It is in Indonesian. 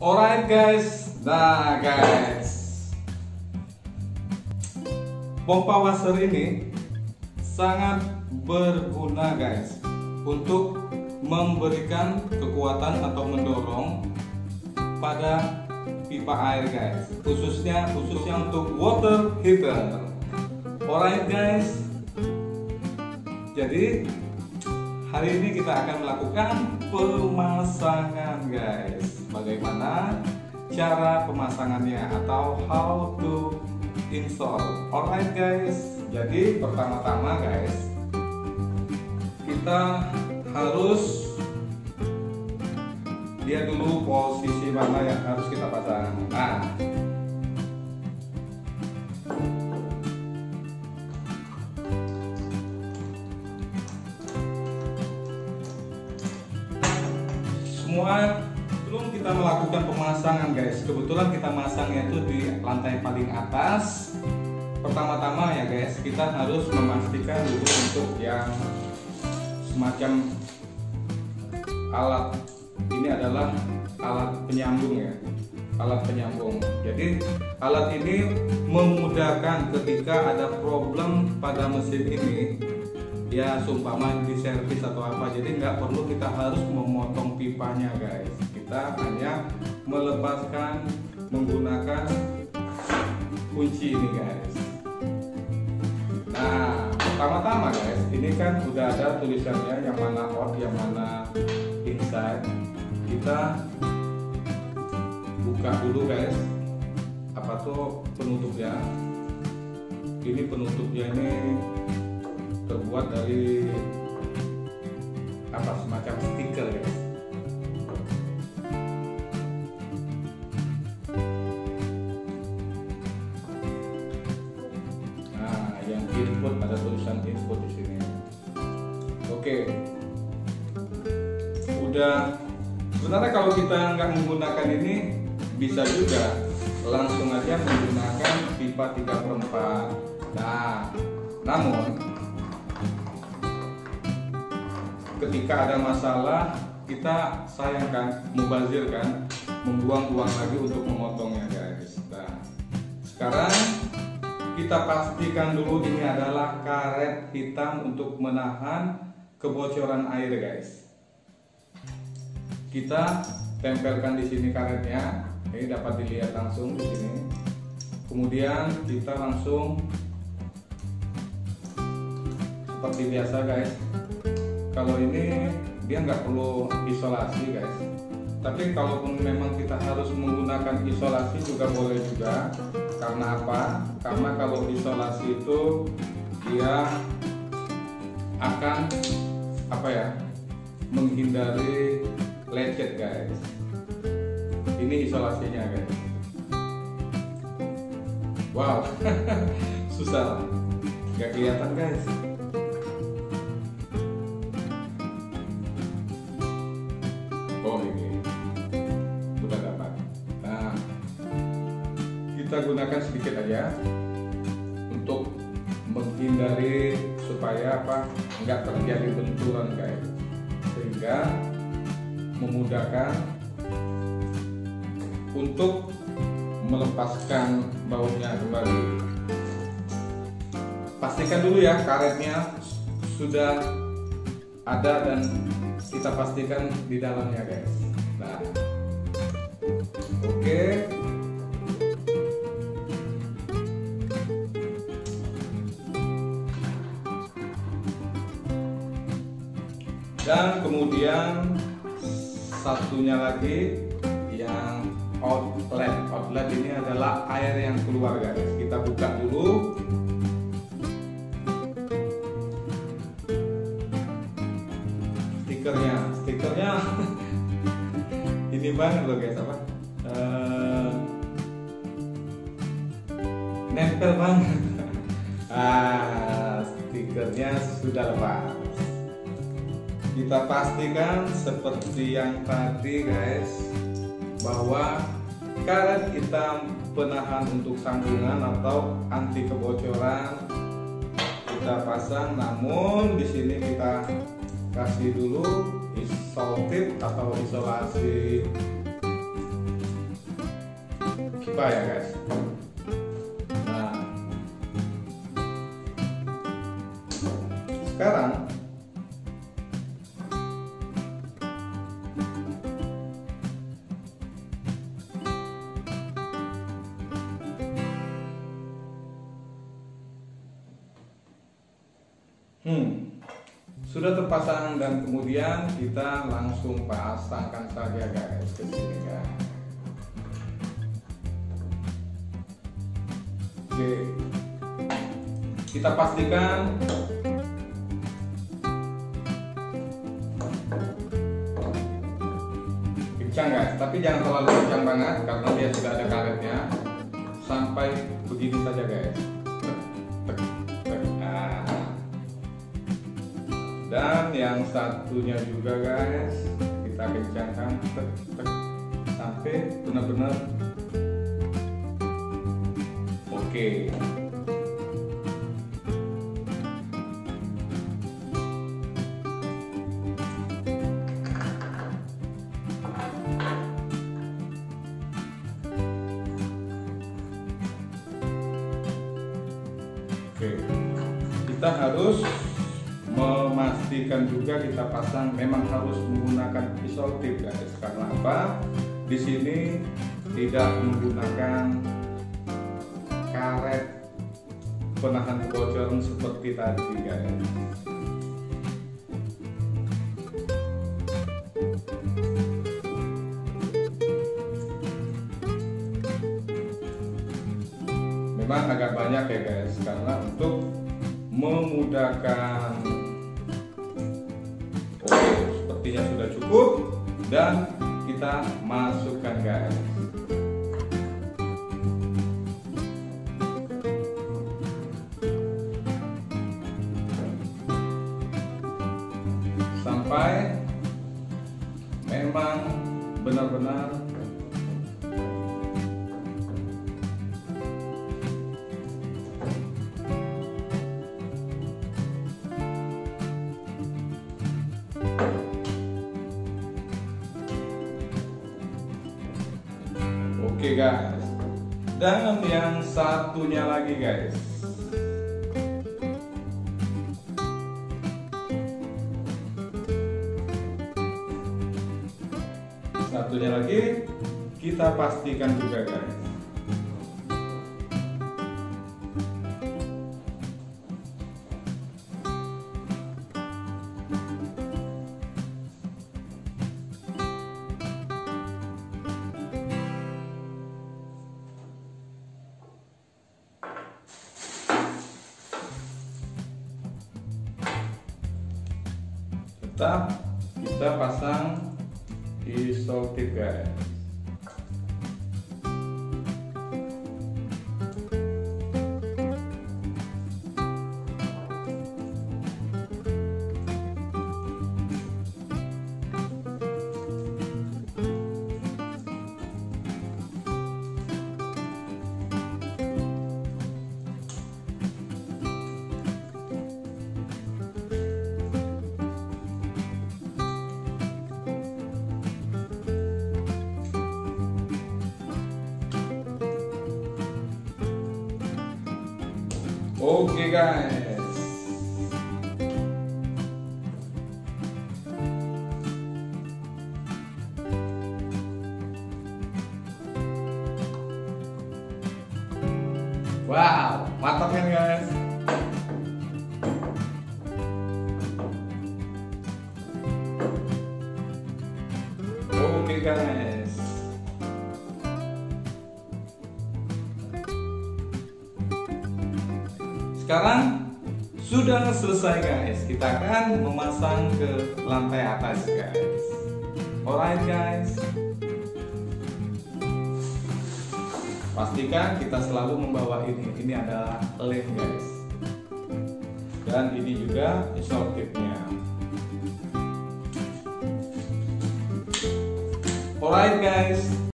Alright guys, nah guys, pompa washer ini sangat berguna guys untuk memberikan kekuatan atau mendorong pada pipa air guys, khususnya khususnya untuk water heater. Alright guys, jadi hari ini kita akan melakukan pemasangan guys. Bagaimana cara pemasangannya atau how to install? Alright guys. Jadi pertama-tama guys kita harus lihat dulu posisi mana yang harus kita pasang. Nah semua sebelum kita melakukan pemasangan guys. Kebetulan kita masangnya itu di lantai paling atas. Pertama-tama ya guys kita harus memastikan dulu untuk yang semacam alat. Ini adalah alat penyambung ya alat penyambung. Jadi alat ini memudahkan ketika ada problem pada mesin ini ya sumpama di servis atau apa. Jadi nggak perlu kita harus memotong pipanya guys. Kita hanya melepaskan menggunakan kunci ini guys. Nah pertama-tama guys ini kan udah ada tulisannya yang mana out yang mana inside. Kita buka dulu guys. Apa tuh penutupnya? Ini penutupnya ini terbuat dari apa semacam stiker guys input ada tulisan input di sini. Oke, udah. Sebenarnya kalau kita nggak menggunakan ini bisa juga langsung aja menggunakan pipa 3 per 4 Nah, namun ketika ada masalah kita sayangkan mubazir kan membuang uang lagi untuk memotongnya guys. Nah, sekarang kita pastikan dulu ini adalah karet hitam untuk menahan kebocoran air guys. Kita tempelkan di sini karetnya. Ini dapat dilihat langsung di sini. Kemudian kita langsung seperti biasa guys kalau ini dia nggak perlu isolasi guys. Tapi kalaupun memang kita harus menggunakan isolasi juga boleh juga. Karena apa? Karena kalau isolasi itu dia akan apa ya menghindari lecet guys. Ini isolasinya guys. Wow. Susah. Nggak kelihatan guys gunakan sedikit aja untuk menghindari supaya apa nggak terjadi benturan guys. Sehingga memudahkan untuk melepaskan baunya kembali. Pastikan dulu ya karetnya sudah ada dan kita pastikan di dalamnya guys. Nah oke. Satunya lagi yang outlet. Outlet ini adalah air yang keluar guys. Kita buka dulu. Stikernya. Stikernya. Ini banget loh guys apa? Uh, nempel banget ah stikernya sudah lepas kita pastikan seperti yang tadi guys bahwa karet hitam penahan untuk sambungan atau anti kebocoran kita pasang. Namun di sini kita kasih dulu isolate atau isolasi coba ya guys. Nah sekarang Hmm, sudah terpasang dan kemudian kita langsung pasangkan saja guys ke sini guys. Oke, kita pastikan kencang guys, tapi jangan terlalu kencang banget karena dia sudah ada karetnya. Sampai begini saja guys. Yang satunya juga guys, kita kencangkan sampai benar-benar oke. Oke, kita harus memastikan juga kita pasang memang harus menggunakan pisau tip guys. Karena apa? Di sini tidak menggunakan karet penahan kebocoran seperti tadi guys. Memang agak banyak ya guys karena untuk memudahkan sudah cukup. Dan kita masukkan guys. Sampai memang benar-benar Guys. Dan yang satunya lagi guys. Satunya lagi kita pastikan juga guys. kita kita pasang isol 3 Okay guys. Wow, mantap kan guys? Okay, guys. Sudah selesai guys. Kita akan memasang ke lantai atas guys. Alright guys. Pastikan kita selalu membawa ini. Ini adalah lem guys. Dan ini juga socketnya. Alright guys.